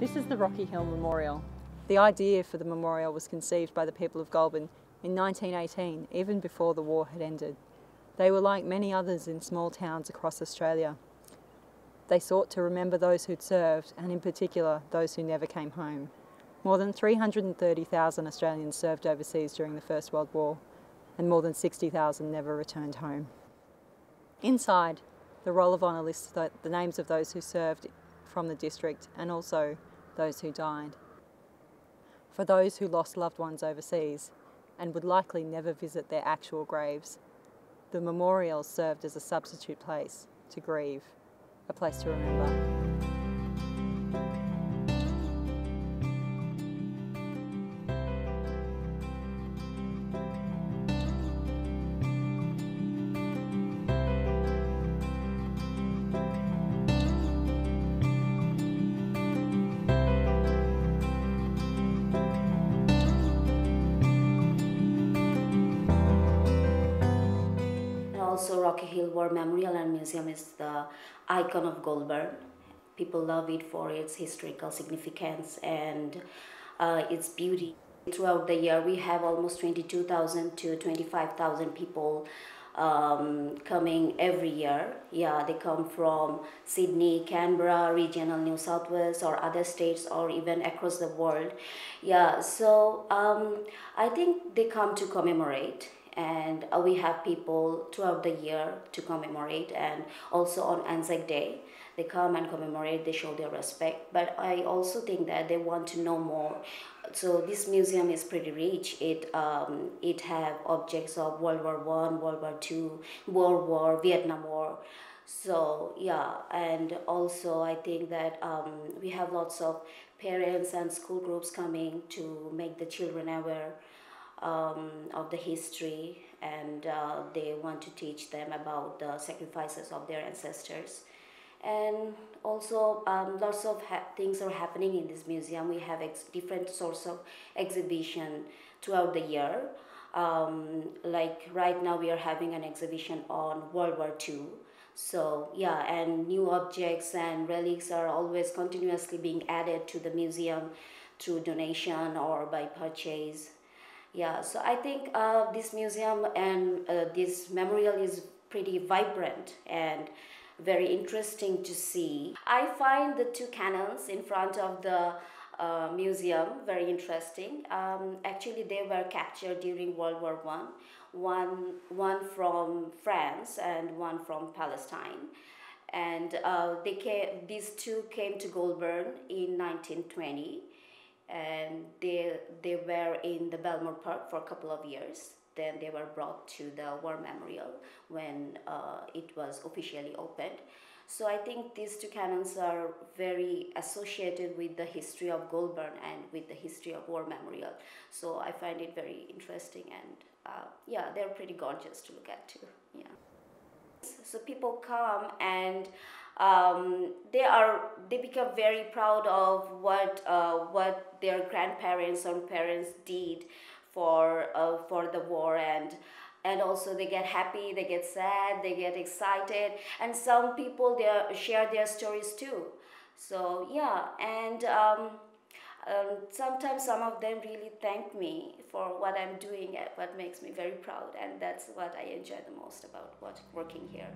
This is the Rocky Hill Memorial. The idea for the memorial was conceived by the people of Goulburn in 1918, even before the war had ended. They were like many others in small towns across Australia. They sought to remember those who'd served, and in particular, those who never came home. More than 330,000 Australians served overseas during the First World War, and more than 60,000 never returned home. Inside, the Roll of Honour lists the, the names of those who served from the district and also those who died. For those who lost loved ones overseas and would likely never visit their actual graves, the memorial served as a substitute place to grieve, a place to remember. Also Rocky Hill War Memorial and Museum is the icon of Goulburn. People love it for its historical significance and uh, its beauty. Throughout the year, we have almost 22,000 to 25,000 people um, coming every year. Yeah, they come from Sydney, Canberra, regional New South Wales, or other states, or even across the world. Yeah, so um, I think they come to commemorate and uh, we have people throughout the year to commemorate and also on Anzac Day they come and commemorate they show their respect. But I also think that they want to know more. So this museum is pretty rich. It um, it have objects of World War One World War Two World War Vietnam War. So yeah and also I think that um, we have lots of parents and school groups coming to make the children aware um, of the history and uh, they want to teach them about the sacrifices of their ancestors. And also um, lots of things are happening in this museum. We have different sorts of exhibition throughout the year. Um, like right now we are having an exhibition on world war ii so yeah and new objects and relics are always continuously being added to the museum through donation or by purchase yeah, so I think uh, this museum and uh, this memorial is pretty vibrant and very interesting to see. I find the two cannons in front of the uh, museum very interesting. Um, actually, they were captured during World War One. One, one from France and one from Palestine. And uh, they came, these two came to Goulburn in 1920 and they they were in the Belmore Park for a couple of years. Then they were brought to the War Memorial when uh, it was officially opened. So I think these two cannons are very associated with the history of Goulburn and with the history of War Memorial. So I find it very interesting and uh, yeah, they're pretty gorgeous to look at too. Yeah. So people come and um, they are they become very proud of what uh, what their grandparents or parents did for uh, for the war. And and also they get happy they get sad they get excited. And some people they share their stories too. So yeah. And um, um, sometimes some of them really thank me for what I'm doing, what makes me very proud, and that's what I enjoy the most about what, working here.